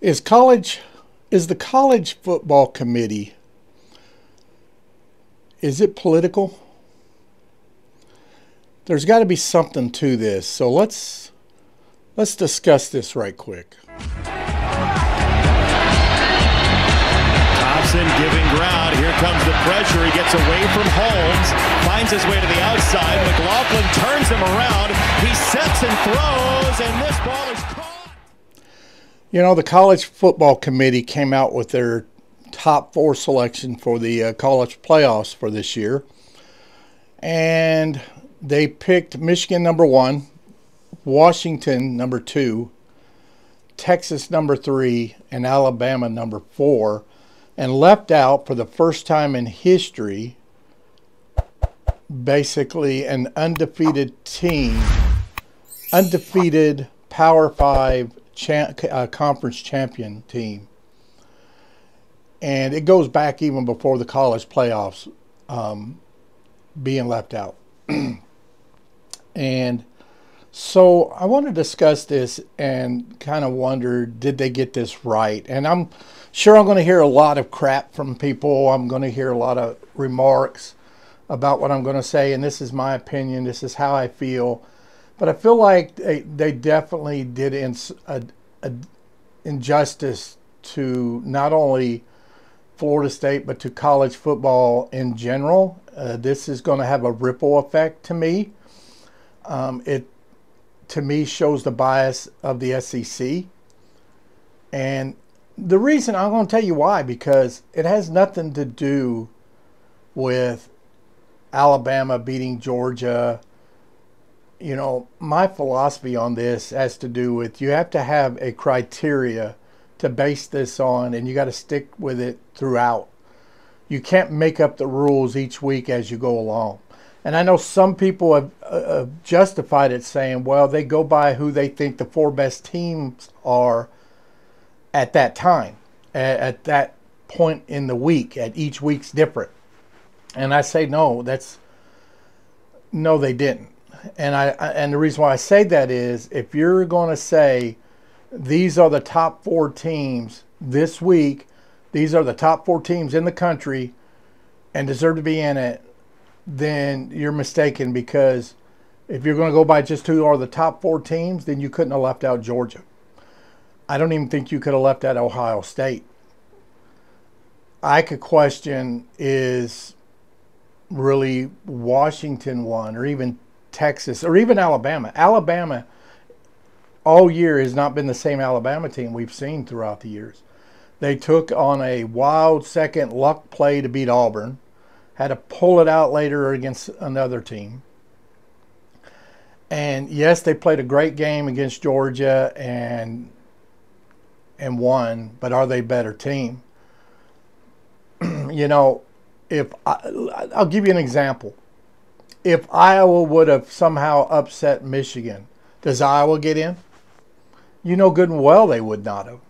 Is college is the college football committee is it political? There's got to be something to this. So let's let's discuss this right quick. Thompson giving ground. Here comes the pressure. He gets away from Holmes, finds his way to the outside. McLaughlin turns him around. He sets and throws, and this. You know, the college football committee came out with their top four selection for the uh, college playoffs for this year. And they picked Michigan number one, Washington number two, Texas number three, and Alabama number four, and left out for the first time in history basically an undefeated team, undefeated Power Five cha- uh, conference champion team. And it goes back even before the college playoffs um, being left out. and so I want to discuss this and kind of wonder did they get this right? And I'm sure I'm going to hear a lot of crap from people. I'm going to hear a lot of remarks about what I'm going to say. And this is my opinion, this is how I feel. But I feel like they, they definitely did ins, a, a injustice to not only Florida State, but to college football in general. Uh, this is going to have a ripple effect to me. Um, it, to me, shows the bias of the SEC. And the reason I'm going to tell you why, because it has nothing to do with Alabama beating Georgia you know, my philosophy on this has to do with you have to have a criteria to base this on, and you got to stick with it throughout. You can't make up the rules each week as you go along. And I know some people have, uh, justified it saying, well, they go by who they think the four best teams are at that time, at, at that point in the week, at each week's different. And I say, no, that's, no, they didn't and I and the reason why I say that is if you're going to say these are the top four teams this week, these are the top four teams in the country, and deserve to be in it, then you're mistaken because if you're going to go by just who are the top four teams, then you couldn't have left out Georgia. I don't even think you could have left out Ohio State. I could question is really Washington one or even Texas, or even Alabama. Alabama all year has not been the same Alabama team we've seen throughout the years. They took on a wild second luck play to beat Auburn, had to pull it out later against another team. And yes, they played a great game against Georgia and and won, but are they a better team? you know, if I, I'll give you an example if Iowa would have somehow upset Michigan, does Iowa get in? You know good and well they would not have.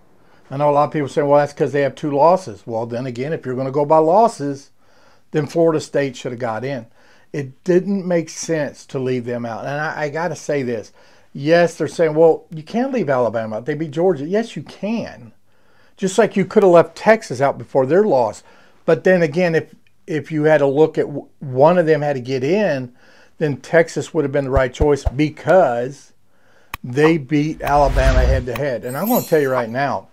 I know a lot of people say, well, that's because they have two losses. Well, then again, if you're going to go by losses, then Florida State should have got in. It didn't make sense to leave them out. And I, I got to say this. Yes, they're saying, well, you can't leave Alabama. They beat Georgia. Yes, you can. Just like you could have left Texas out before their loss. But then again, if if you had to look at one of them had to get in, then Texas would have been the right choice because they beat Alabama head to head. And I'm going to tell you right now,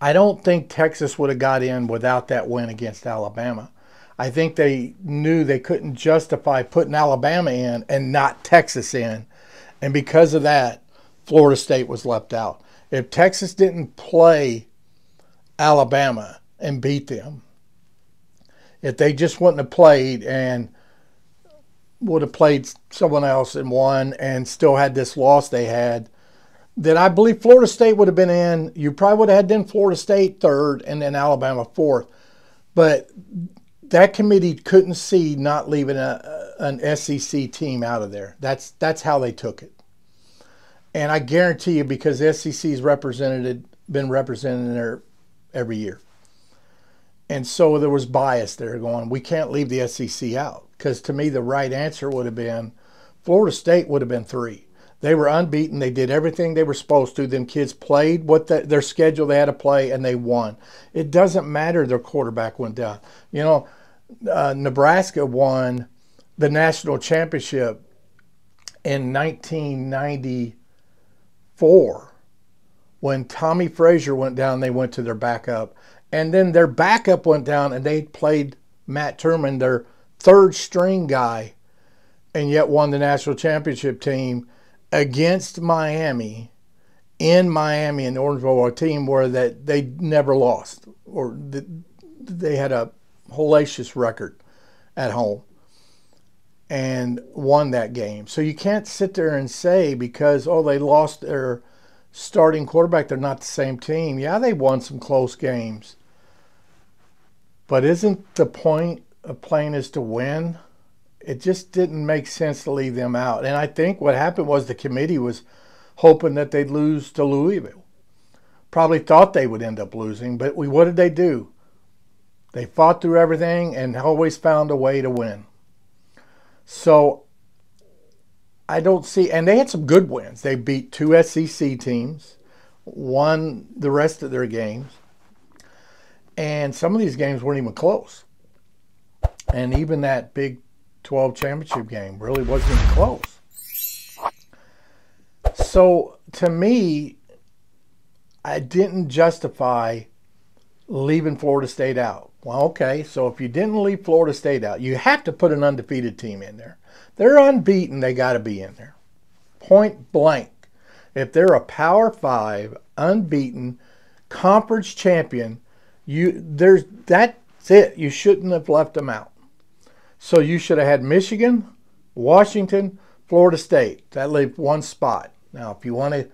I don't think Texas would have got in without that win against Alabama. I think they knew they couldn't justify putting Alabama in and not Texas in. And because of that, Florida State was left out. If Texas didn't play Alabama and beat them, if they just wouldn't have played and would have played someone else and won and still had this loss they had, then I believe Florida State would have been in. You probably would have had then Florida State third and then Alabama fourth. But that committee couldn't see not leaving a, an SEC team out of there. That's that's how they took it. And I guarantee you, because the SEC's represented been represented there every year. And so there was bias there going, we can't leave the SEC out. Because to me, the right answer would have been Florida State would have been three. They were unbeaten. They did everything they were supposed to. Them kids played what the, their schedule they had to play, and they won. It doesn't matter their quarterback went down. You know, uh, Nebraska won the national championship in 1994 when Tommie Frazier went down. They went to their backup, and then their backup went down, and they played Matt Turman, their third string guy, and yet won the national championship team against Miami in Miami in Orange Bowl, a team where that they never lost or they had a hellacious record at home and won that game. So you can't sit there and say because oh they lost their starting quarterback, they're not the same team. Yeah, they won some close games. But isn't the point of playing is to win? It just didn't make sense to leave them out. And I think what happened was the committee was hoping that they'd lose to Louisville. Probably thought they would end up losing, but we, what did they do? They fought through everything and always found a way to win. So I don't see, and they had some good wins. They beat two SEC teams, won the rest of their games, and some of these games weren't even close. And even that Big 12 championship game really wasn't even close. So to me, I didn't justify leaving Florida State out. Well, okay, so if you didn't leave Florida State out, you have to put an undefeated team in there. They're unbeaten, they got to be in there. Point blank. If they're a Power 5 unbeaten conference champion, you there's that's it. You shouldn't have left them out. So you should have had Michigan, Washington, Florida State. That leaves one spot. Now, if you want to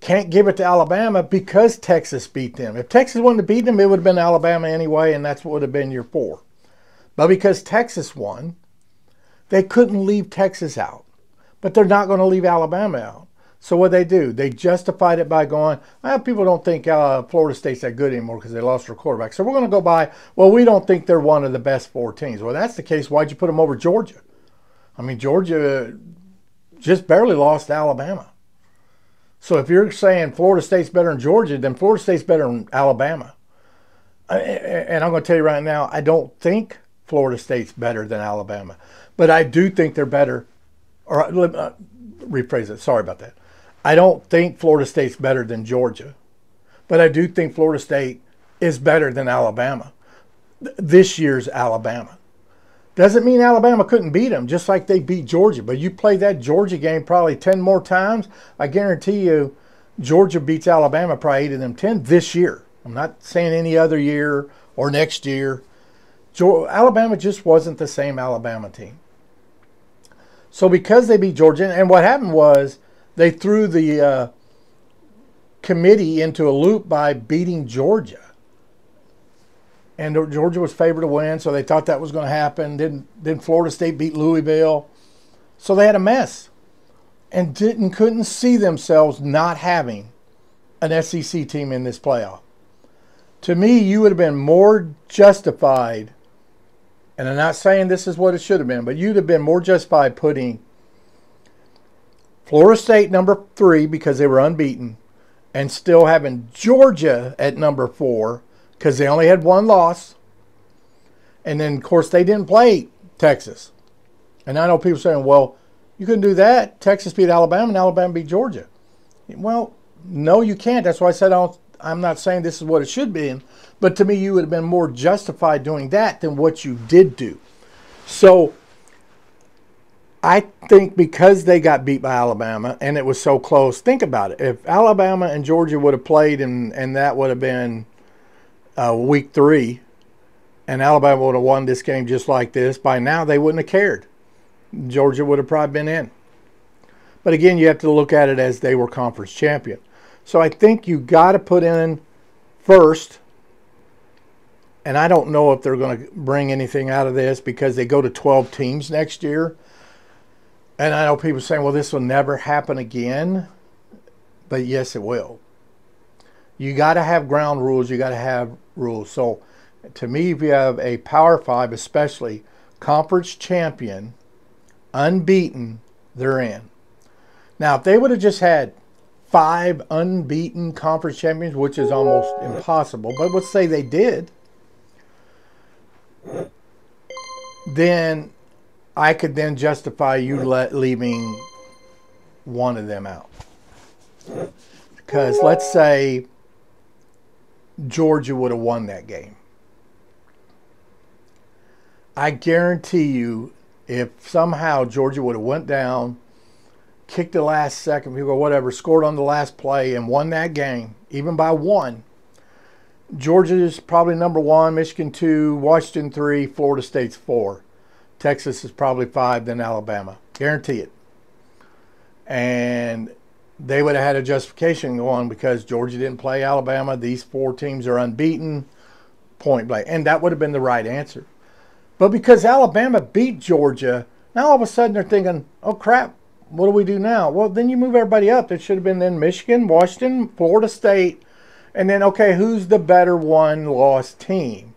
can't give it to Alabama because Texas beat them. If Texas wouldn't have beaten them, it would have been Alabama anyway, and that's what would have been your four. But because Texas won, they couldn't leave Texas out. But they're not going to leave Alabama out. So what they do? They justified it by going, well, people don't think uh, Florida State's that good anymore because they lost their quarterback. So we're going to go by, well, we don't think they're one of the best four teams. Well, that's the case. Why'd you put them over Georgia? I mean, Georgia just barely lost to Alabama. So if you're saying Florida State's better than Georgia, then Florida State's better than Alabama. And I'm going to tell you right now, I don't think Florida State's better than Alabama, but I do think they're better. Or uh, rephrase it. Sorry about that. I don't think Florida State's better than Georgia, but I do think Florida State is better than Alabama. This year's Alabama. Doesn't mean Alabama couldn't beat them, just like they beat Georgia. But you play that Georgia game probably 10 more times, I guarantee you Georgia beats Alabama probably 8 of them 10 this year. I'm not saying any other year or next year. Alabama just wasn't the same Alabama team. So because they beat Georgia, and what happened was they threw the uh, committee into a loop by beating Georgia and Georgia was favored to win, so they thought that was going to happen. Then, then Florida State beat Louisville, so they had a mess, and didn't couldn't see themselves not having an SEC team in this playoff. To me, you would have been more justified, and I'm not saying this is what it should have been, but you'd have been more justified putting Florida State number three because they were unbeaten, and still having Georgia at number four because they only had one loss. And then, of course, they didn't play Texas. And I know people saying, well, you couldn't do that. Texas beat Alabama and Alabama beat Georgia. Well, no, you can't. That's why I said I am not saying this is what it should be. But to me, you would have been more justified doing that than what you did do. So I think because they got beat by Alabama and it was so close, think about it. If Alabama and Georgia would have played and, and that would have been – uh, week three, and Alabama would have won this game just like this, by now they wouldn't have cared. Georgia would have probably been in. But again, you have to look at it as they were conference champion. So I think you got to put in first. And I don't know if they're going to bring anything out of this because they go to 12 teams next year. And I know people saying, well, this will never happen again. But yes, it will. You got to have ground rules. You got to have rules. So to me, if you have a Power Five, especially conference champion, unbeaten, they're in. Now, if they would have just had five unbeaten conference champions, which is almost impossible, but let's say they did, then I could then justify you let, leaving one of them out. Because let's say Georgia would have won that game. I guarantee you, if somehow Georgia would have went down, kicked the last second, people whatever, scored on the last play and won that game, even by one, Georgia is probably number one, Michigan two, Washington three, Florida State's four. Texas is probably five, then Alabama. Guarantee it. And they would have had a justification going because Georgia didn't play Alabama. These four teams are unbeaten, point blank. And that would have been the right answer. But because Alabama beat Georgia, now all of a sudden they're thinking, oh crap, what do we do now? Well, then you move everybody up. It should have been then Michigan, Washington, Florida State, and then, okay, who's the better one loss team?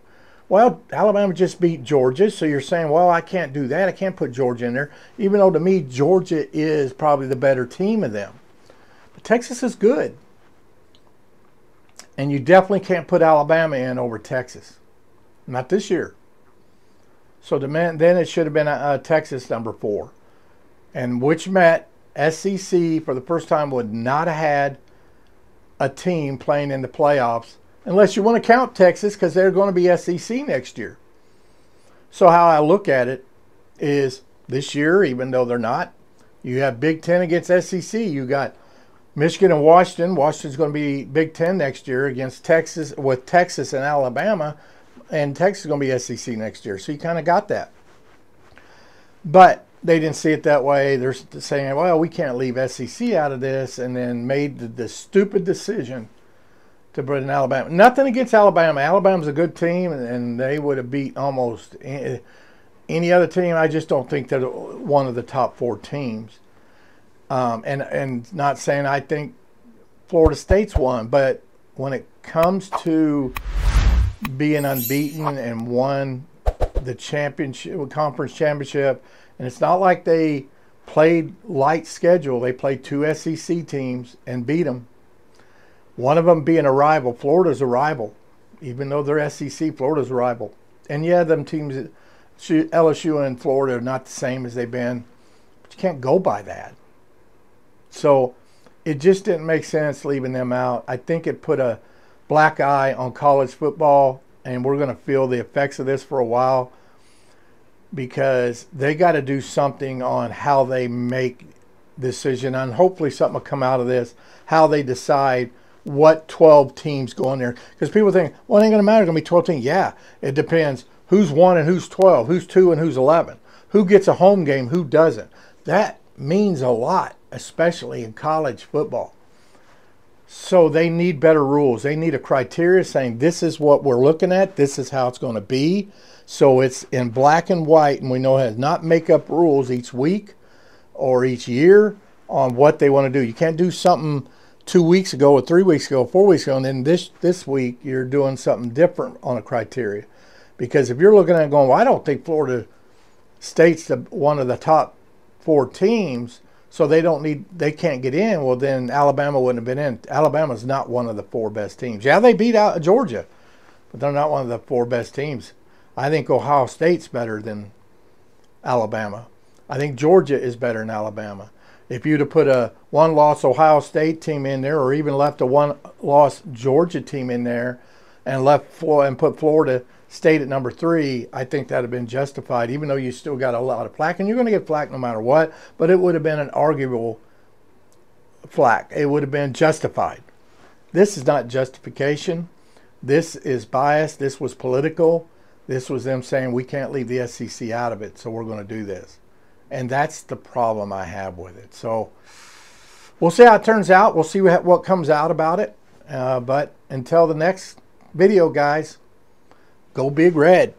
Well, Alabama just beat Georgia, so you're saying, well, I can't do that. I can't put Georgia in there, even though to me, Georgia is probably the better team of them. Texas is good. And you definitely can't put Alabama in over Texas. Not this year. So then it should have been a, a Texas number four. And which met SEC for the first time would not have had a team playing in the playoffs unless you want to count Texas because they're going to be SEC next year. So how I look at it is this year, even though they're not, you have Big Ten against SEC. You got Michigan and Washington. Washington's going to be Big Ten next year against Texas with Texas and Alabama, and Texas is going to be SEC next year. So you kind of got that. But they didn't see it that way. They're saying, well, we can't leave SEC out of this, and then made the, the stupid decision to put in Alabama. Nothing against Alabama. Alabama's a good team, and, and they would have beat almost any, any, other team. I just don't think they're one of the top four teams. Um, and and not saying I think Florida State's won, but when it comes to being unbeaten and won the championship conference championship and it's not like they played light schedule. They played two SEC teams and beat them. One of them being a rival. Florida's a rival. Even though they're SEC, Florida's a rival. And yeah, them teams, LSU and Florida are not the same as they've been. But you can't go by that. So it just didn't make sense leaving them out. I think it put a black eye on college football, and we're going to feel the effects of this for a while because they got to do something on how they make decision and hopefully something will come out of this how they decide what 12 teams go in there. Because people think well it ain't going to matter it's going to be 12 teams. Yeah it depends. Who's 1 and who's 12 who's 2 and who's 11 who gets a home game? Who doesn't? That means a lot especially in college football so they need better rules they need a criteria saying this is what we're looking at this is how it's going to be so it's in black and white, and we know how to not make up rules each week or each year on what they want to do. You can't do something two weeks ago or three weeks ago, four weeks ago, and then this this week you're doing something different on a criteria. Because if you're looking at going, well, I don't think Florida State's the, one of the top four teams, so they don't need they can't get in. Well, then Alabama wouldn't have been in. Alabama's not one of the four best teams. Yeah, they beat out Georgia, but they're not one of the four best teams. I think Ohio State's better than Alabama. I think Georgia is better than Alabama. If you'd have put a one loss Ohio State team in there, or even left a one loss Georgia team in there, and left and put Florida State at number three, I think that'd have been justified. Even though you still got a lot of flack, and you're going to get flack no matter what, but it would have been an arguable flack. It would have been justified. This is not justification. This is bias. This was political. This was them saying we can't leave the SEC out of it, so we're going to do this. And that's the problem I have with it. So we'll see how it turns out. We'll see what, what comes out about it. Uh, but until the next video, guys, go big red.